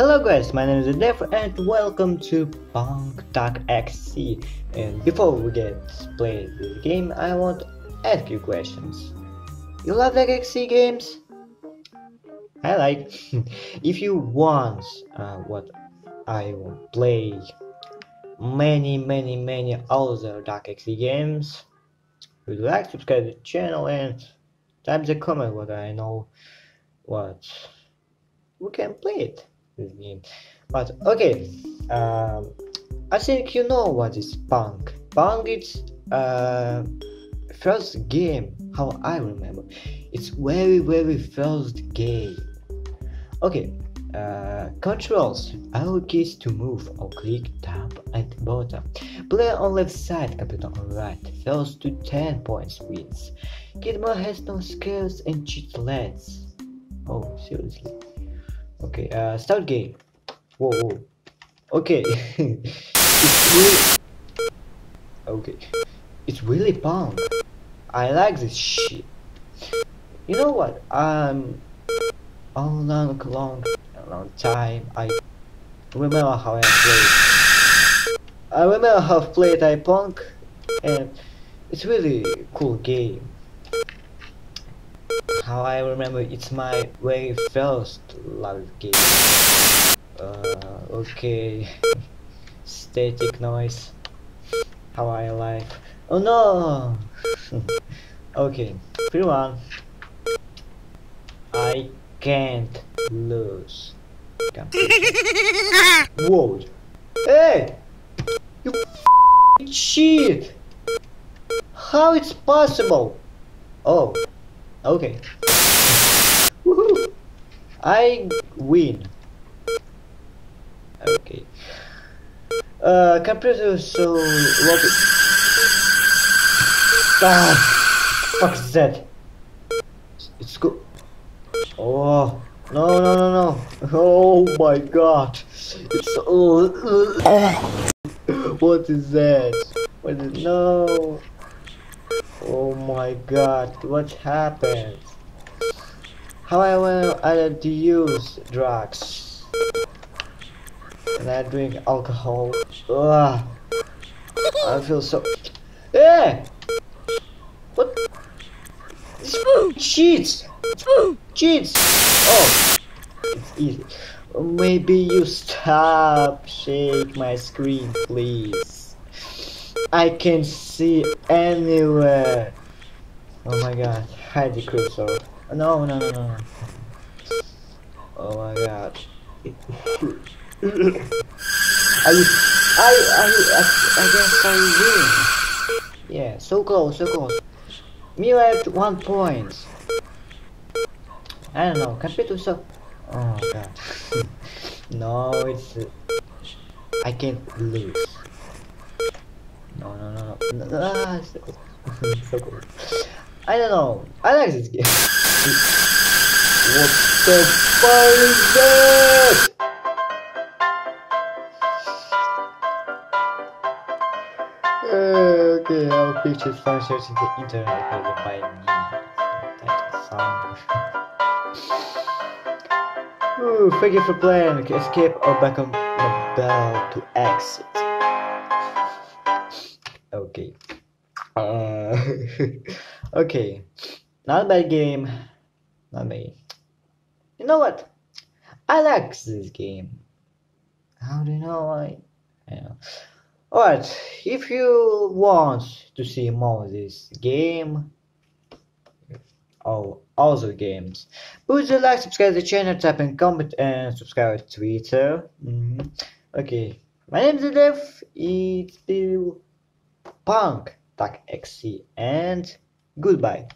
Hello guys, my name is Death and welcome to Pong dot EXE. And before we get play this game, I want to ask you questions. You love the EXE games? I like. if you want uh, what I will play many many many other dot EXE games, would like subscribe to the channel and type the comment what I know what we can play it game but okay um, I think you know what is Pong. Pong is uh, first game how I remember. It's very very first game. Okay uh, controls arrow keys to move or click tab and bottom. Player on left side computer on right. First to 10 points wins. Kidmore has no skills and cheat lets oh seriously okay uh start game. Whoa, whoa. okay. It's really okay. It's really Pong i like this shit. You know what? Um all long long long time i remember how i played. I remember how i played i Pong and it's really cool game how I remember it's my very first love game. Uh, okay, static noise. How I like. Oh no! okay, three one. I can't lose. Whoa! Hey! You cheat! How it's possible? Oh. Okay. Woohoo! I win. Okay. Uh, computer so rocket. Ah, fuck that. It's good. Oh no no no no! Oh my god! It's oh. what is that? What is no? Oh my god, what happened? How I will I to use drugs. And I drink alcohol. Ugh. I feel so Eh! What? Cheats! Cheats! Oh it's easy. Maybe you stop shake my screen please I can see anywhere. Oh my god, hide the cursor. No, no, no, no. Oh my god. Are I, I, I, I guess I win. Yeah, so close, so close. Me at one point. I don't know, to so. Oh god. no, it's. I can't lose. No, no, no, no. no I don't know. I like this game. what the fuck is that? Okay, our pictures found searching the internet created by me. That sound. Ooh, thank you for playing. Escape or back on the bell to exit okay. Uh, okay. Not a bad game. Not me you know what? I like this game. How do you know i know. Alright if you want to see more of this game or other games please like subscribe to the channel? Type in comment and subscribe to twitter. Mm -hmm. okay. My name is Death. It's Bill Pong, dot EXE, and goodbye.